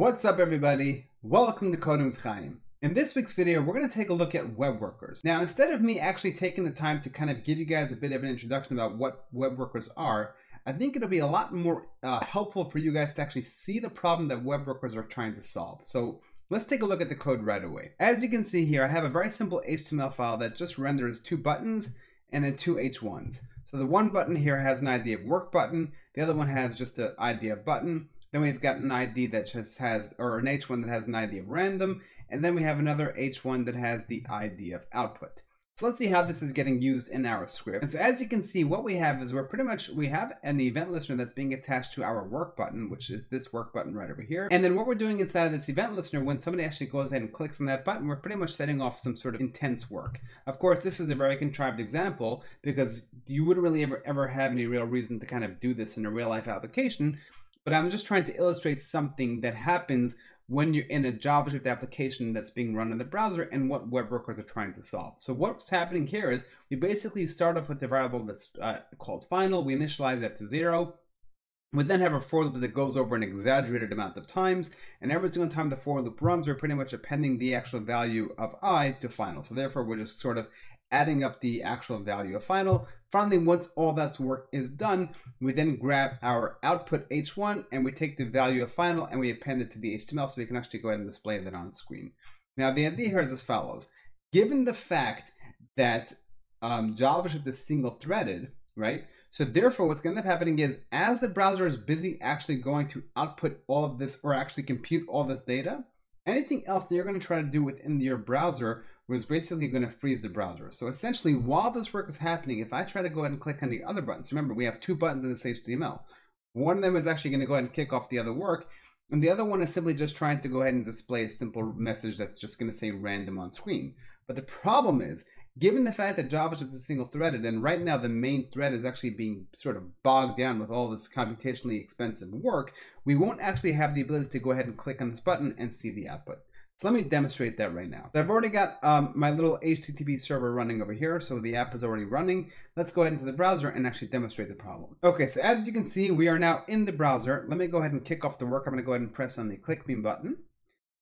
What's up everybody? Welcome to Coding with Chaim. In this week's video, we're going to take a look at web workers. Now, instead of me actually taking the time to kind of give you guys a bit of an introduction about what web workers are, I think it'll be a lot more uh, helpful for you guys to actually see the problem that web workers are trying to solve. So let's take a look at the code right away. As you can see here, I have a very simple HTML file that just renders two buttons and then two H1s. So the one button here has an ID of work button, the other one has just an ID of button, then we've got an ID that just has, or an H1 that has an ID of random, and then we have another H1 that has the ID of output. So let's see how this is getting used in our script. And so as you can see, what we have is we're pretty much, we have an event listener that's being attached to our work button, which is this work button right over here. And then what we're doing inside of this event listener, when somebody actually goes ahead and clicks on that button, we're pretty much setting off some sort of intense work. Of course, this is a very contrived example because you wouldn't really ever, ever have any real reason to kind of do this in a real life application but I'm just trying to illustrate something that happens when you're in a JavaScript application that's being run in the browser and what web workers are trying to solve. So what's happening here is we basically start off with a variable that's uh, called final. We initialize that to zero. We then have a for loop that goes over an exaggerated amount of times, and every single time the for loop runs, we're pretty much appending the actual value of i to final. So therefore, we're just sort of adding up the actual value of final. Finally, once all that work is done, we then grab our output h1 and we take the value of final and we append it to the HTML so we can actually go ahead and display that on screen. Now, the idea here is as follows. Given the fact that um, JavaScript is single threaded, right? So therefore, what's going to end up happening is as the browser is busy actually going to output all of this or actually compute all this data, anything else that you're going to try to do within your browser was basically going to freeze the browser. So essentially, while this work is happening, if I try to go ahead and click on the other buttons, remember we have two buttons in this HTML. One of them is actually going to go ahead and kick off the other work, and the other one is simply just trying to go ahead and display a simple message that's just going to say random on screen. But the problem is, given the fact that JavaScript is single threaded, and right now the main thread is actually being sort of bogged down with all this computationally expensive work, we won't actually have the ability to go ahead and click on this button and see the output. So let me demonstrate that right now. I've already got um, my little HTTP server running over here, so the app is already running. Let's go ahead into the browser and actually demonstrate the problem. Okay, so as you can see, we are now in the browser. Let me go ahead and kick off the work. I'm gonna go ahead and press on the click me button.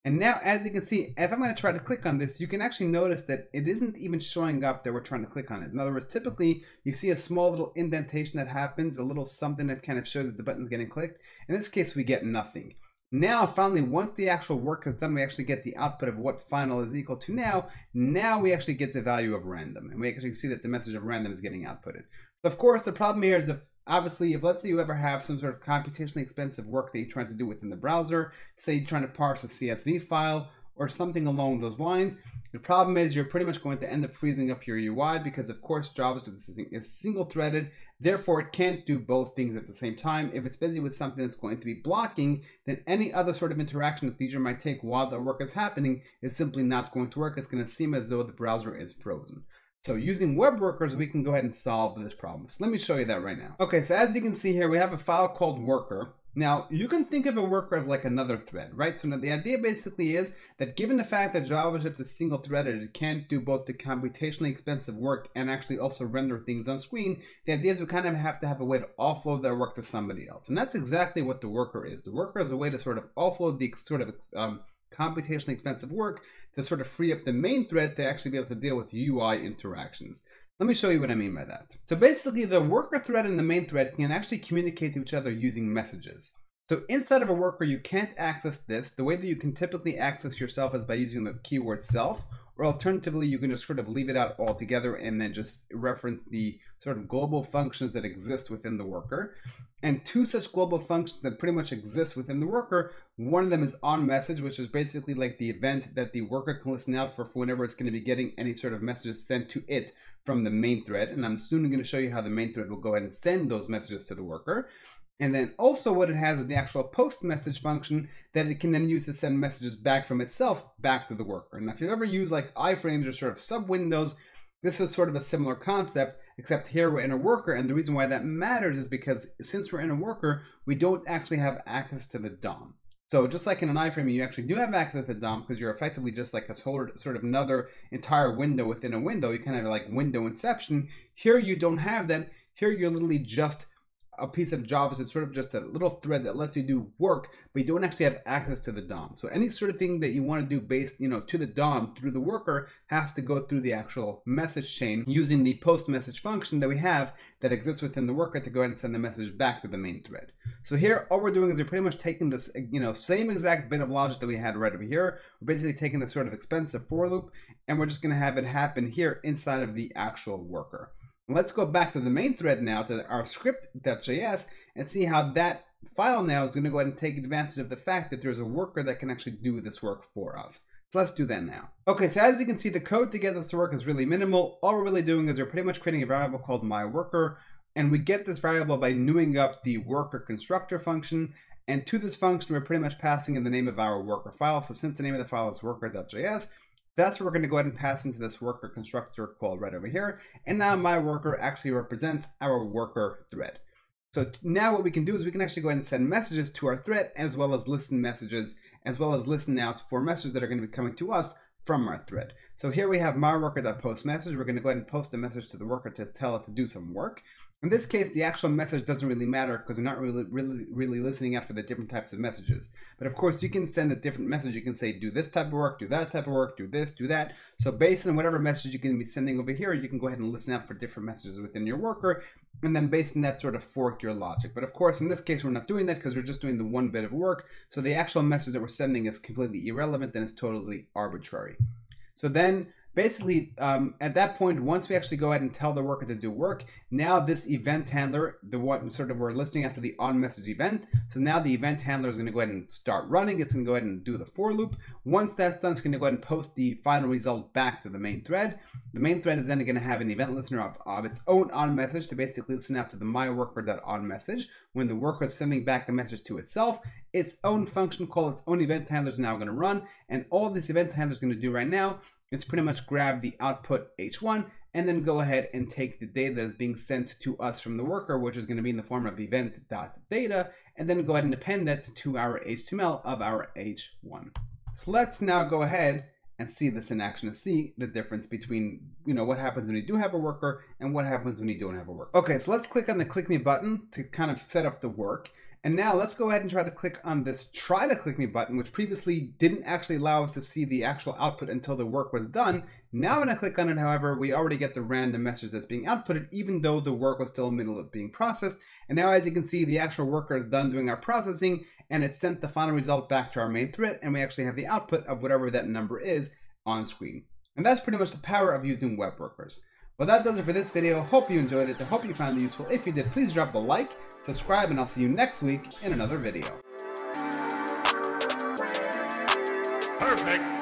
And now, as you can see, if I'm going to try to click on this, you can actually notice that it isn't even showing up that we're trying to click on it. In other words, typically you see a small little indentation that happens, a little something that kind of shows that the button's getting clicked. In this case, we get nothing. Now, finally, once the actual work is done, we actually get the output of what final is equal to now. Now we actually get the value of random. And we actually see that the message of random is getting outputted. Of course, the problem here is if obviously, if let's say you ever have some sort of computationally expensive work that you're trying to do within the browser, say you're trying to parse a CSV file or something along those lines, the problem is you're pretty much going to end up freezing up your UI because of course JavaScript is single threaded, therefore it can't do both things at the same time. If it's busy with something that's going to be blocking, then any other sort of interaction the user might take while the work is happening is simply not going to work. It's going to seem as though the browser is frozen. So using web workers, we can go ahead and solve this problem. So let me show you that right now. Okay, so as you can see here, we have a file called worker. Now, you can think of a worker as like another thread, right? So now the idea basically is that given the fact that JavaScript is single threaded, it can't do both the computationally expensive work and actually also render things on screen. The idea is we kind of have to have a way to offload that work to somebody else. And that's exactly what the worker is. The worker is a way to sort of offload the sort of um, computationally expensive work to sort of free up the main thread to actually be able to deal with UI interactions. Let me show you what I mean by that. So basically the worker thread and the main thread can actually communicate to each other using messages. So inside of a worker, you can't access this. The way that you can typically access yourself is by using the keyword self, or alternatively, you can just sort of leave it out altogether and then just reference the sort of global functions that exist within the worker. And two such global functions that pretty much exist within the worker, one of them is on message, which is basically like the event that the worker can listen out for, for whenever it's going to be getting any sort of messages sent to it from the main thread. And I'm soon going to show you how the main thread will go ahead and send those messages to the worker. And then also what it has is the actual post message function that it can then use to send messages back from itself back to the worker. Now, if you've ever used like iframes or sort of sub windows, this is sort of a similar concept, except here we're in a worker. And the reason why that matters is because since we're in a worker, we don't actually have access to the DOM. So just like in an iframe, you actually do have access to the DOM because you're effectively just like a sort of another entire window within a window. You kind of like window inception. Here you don't have that. Here you're literally just a piece of Java, so it's sort of just a little thread that lets you do work, but you don't actually have access to the DOM. So any sort of thing that you want to do based, you know, to the DOM through the worker has to go through the actual message chain using the post message function that we have that exists within the worker to go ahead and send the message back to the main thread. So here, all we're doing is we're pretty much taking this, you know, same exact bit of logic that we had right over here. We're basically taking this sort of expensive for loop, and we're just going to have it happen here inside of the actual worker. Let's go back to the main thread now to our script.js and see how that file now is going to go ahead and take advantage of the fact that there's a worker that can actually do this work for us. So let's do that now. Okay, so as you can see, the code to get this to work is really minimal. All we're really doing is we're pretty much creating a variable called my worker, and we get this variable by newing up the worker constructor function. And to this function, we're pretty much passing in the name of our worker file. So since the name of the file is worker.js, that's what we're going to go ahead and pass into this worker constructor called right over here. And now my worker actually represents our worker thread. So now what we can do is we can actually go ahead and send messages to our thread as well as listen messages, as well as listen out for messages that are going to be coming to us from our thread. So here we have my worker.post message. We're going to go ahead and post a message to the worker to tell it to do some work. In this case, the actual message doesn't really matter because we're not really, really, really listening out for the different types of messages. But of course, you can send a different message. You can say, do this type of work, do that type of work, do this, do that. So based on whatever message you can be sending over here, you can go ahead and listen out for different messages within your worker. And then based on that, sort of fork your logic. But of course, in this case, we're not doing that because we're just doing the one bit of work. So the actual message that we're sending is completely irrelevant and it's totally arbitrary. So then basically um, at that point once we actually go ahead and tell the worker to do work now this event handler the one sort of we're listening after the on message event so now the event handler is going to go ahead and start running it's going to go ahead and do the for loop. Once that's done it's going to go ahead and post the final result back to the main thread. The main thread is then going to have an event listener of, of its own on message to basically listen after the my worker.on message. When the worker is sending back a message to itself its own function call, its own event handler is now going to run and all this event handler is going to do right now it's pretty much grab the output h1 and then go ahead and take the data that is being sent to us from the worker, which is going to be in the form of event.data, and then go ahead and append that to our HTML of our h1. So let's now go ahead and see this in action to see the difference between, you know, what happens when you do have a worker and what happens when you don't have a worker. Okay, so let's click on the click me button to kind of set up the work. And now let's go ahead and try to click on this try to click me button, which previously didn't actually allow us to see the actual output until the work was done. Now when I click on it, however, we already get the random message that's being outputted, even though the work was still in the middle of being processed. And now as you can see, the actual worker is done doing our processing and it sent the final result back to our main thread. And we actually have the output of whatever that number is on screen. And that's pretty much the power of using web workers. Well, that does it for this video. Hope you enjoyed it. I hope you found it useful. If you did, please drop a like, subscribe, and I'll see you next week in another video. Perfect.